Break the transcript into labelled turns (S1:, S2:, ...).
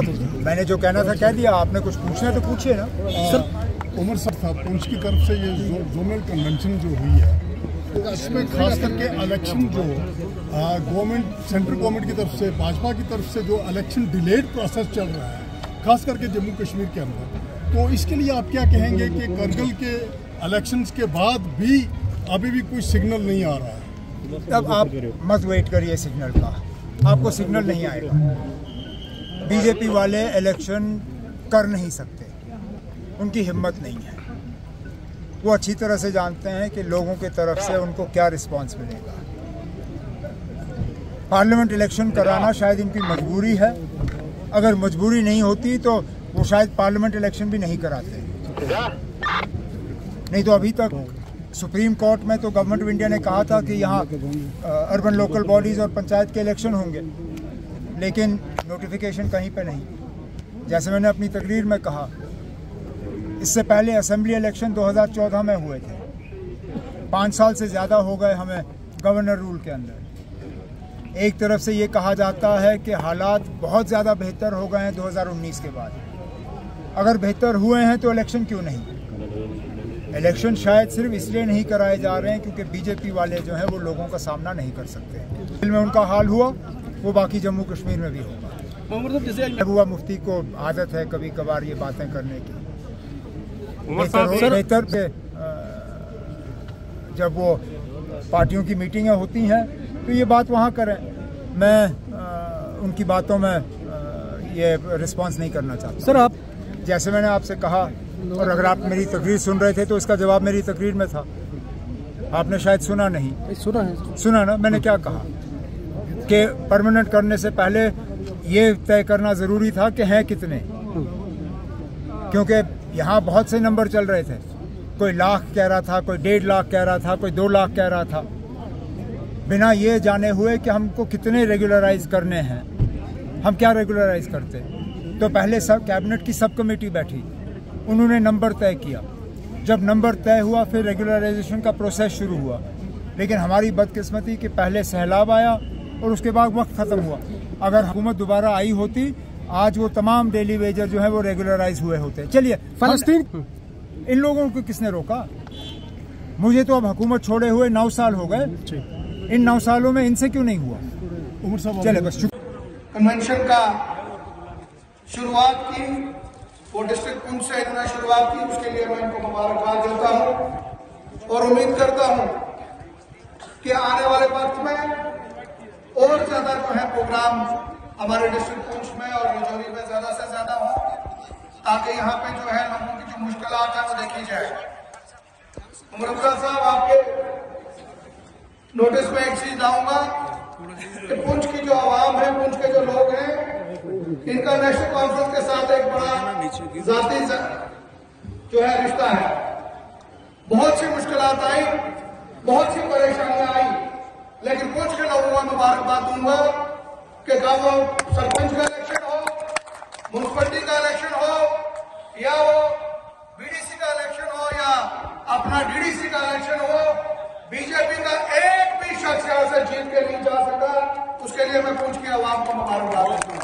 S1: मैंने जो कहना था कह दिया आपने कुछ पूछना तो पूछिए ना।
S2: सर उमर सर साहब पुंछ की तरफ़ से ये जो, जोनल कन्वेंशन जो हुई है इसमें खास करके इलेक्शन जो गवर्नमेंट सेंट्रल गवर्नमेंट की तरफ़ से भाजपा की तरफ़ से जो इलेक्शन डिलेड प्रोसेस चल रहा है खास करके जम्मू कश्मीर के अंदर तो इसके लिए आप क्या कहेंगे कि करगिल के इलेक्शंस के बाद भी अभी भी कोई सिग्नल नहीं आ रहा है?
S1: तब आप मत वेट करिए सिग्नल का। आपको सिग्नल नहीं आएगा। बीजेपी वाले इलेक्शन कर नहीं सकते। उनकी हिम्मत नहीं है। वो अच्छी तरह से जानते हैं कि लोगों की तरफ़ से उनको क्या रिस्पांस मिलेगा। पार्लियामेंट इलेक्शन कराना शायद इनकी मजबूरी है। अगर मजबूरी नहीं होती तो वो शायद पार्लियामेंट इलेक्शन भी नहीं कराते। नहीं तो अभी तक सुप्रीम कोर्ट में तो गवर्नमेंट ऑफ़ इंडिया ने कहा था कि यहाँ अर्बन लोकल बॉडीज़ और पंचायत के इलेक्शन होंगे। लेकिन नोटिफिकेशन कहीं पे नहीं। जैसे मैंने अपनी तकरीर में कहा, इससे पहले असम्बली इलेक्शन 2014 में हुए थे। पाँच साल से ज़्यादा हो गए हमें गवर्नर रूल के अंदर। एक तरफ़ से ये कहा जाता है कि हालात बहुत ज़्यादा बेहतर हो गए हैं 2019 के बाद। अगर बेहतर हुए हैं तो इलेक्शन क्यों नहीं? इलेक्शन शायद सिर्फ़ इसलिए नहीं कराए जा रहे हैं क्योंकि बीजेपी वाले जो हैं वो लोगों का सामना नहीं कर सकते। दिल में उनका हाल हुआ वो बाकी जम्मू कश्मीर में भी होगा। महबूबा मुफ्ती को आदत है कभी कभार ये बातें करने की। बेहतर बेहतर से जब वो पार्टियों की मीटिंगें होती हैं तो ये बात वहाँ करें। मैं आ, उनकी बातों में आ, ये रिस्पांस नहीं करना चाहता।
S3: सर आप
S1: जैसे मैंने आपसे कहा और अगर आप मेरी तकरीर सुन रहे थे तो इसका जवाब मेरी तकरीर में था। आपने शायद सुना नहीं।
S3: सुना है।
S1: सुना ना? मैंने क्या कहा? कि परमानेंट करने से पहले ये तय करना ज़रूरी था कि हैं कितने। क्योंकि यहाँ बहुत से नंबर चल रहे थे। कोई लाख कह रहा था, कोई डेढ़ लाख कह रहा था, कोई दो लाख कह रहा था। बिना ये जाने हुए कि हमको कितने रेगुलराइज करने हैं। हम क्या रेगुलराइज करते? तो पहले सब कैबिनेट की सब कमेटी बैठी। उन्होंने नंबर तय किया। जब नंबर तय हुआ, फिर रेगुलराइजेशन का प्रोसेस शुरू हुआ। लेकिन हमारी बदकिस्मती कि पहले सैलाब आया और उसके बाद वक्त ख़त्म हुआ। अगर हुकूमत दोबारा आई होती आज वो तमाम डेली वेजर जो है वो रेगुलराइज हुए होते। चलिए फलस्तीन इन लोगों को किसने रोका? मुझे तो अब हुकूमत छोड़े हुए नौ साल हो गए। इन नौ सालों में इनसे क्यों नहीं हुआ?
S2: उमर साहब
S1: चले बस
S4: कन्वेंशन का शुरुआत की वो डिस्ट्रिक्ट पुंछ से इन्होंने शुरुआत की उसके लिए मैं इनको मुबारकबाद देता हूँ और उम्मीद करता हूँ कि आने वाले वक्त में और ज़्यादा जो है प्रोग्राम हमारे डिस्ट्रिक्ट पुंछ में और रजौरी में ज़्यादा से ज़्यादा हो, ताकि यहाँ पे जो है लोगों की जो मुश्किल है वो देखी जाए। मुरब्बा साहब, आपके नोटिस में एक चीज़ लाऊँगा पुंछ की जो आवाम है, पुंछ के जो लोग हैं, इनका नेशनल कॉन्फ्रेंस के साथ एक बड़ा जाति जो है रिश्ता है। बहुत सी मुश्किल आई, बहुत सी परेशानियाँ आई लेकिन कुछ के लोगों को मुबारकबाद दूँगा कि गाँव सरपंच का इलेक्शन हो म्यूनसिपलिटी का इलेक्शन हो, या वो बीडीसी का इलेक्शन हो, या अपना डीडीसी का इलेक्शन हो, बीजेपी का एक भी शख्स यहाँ से जीत के नहीं जा सका, उसके लिए मैं पूछ के आवाम को मुबारकबाद दूँगा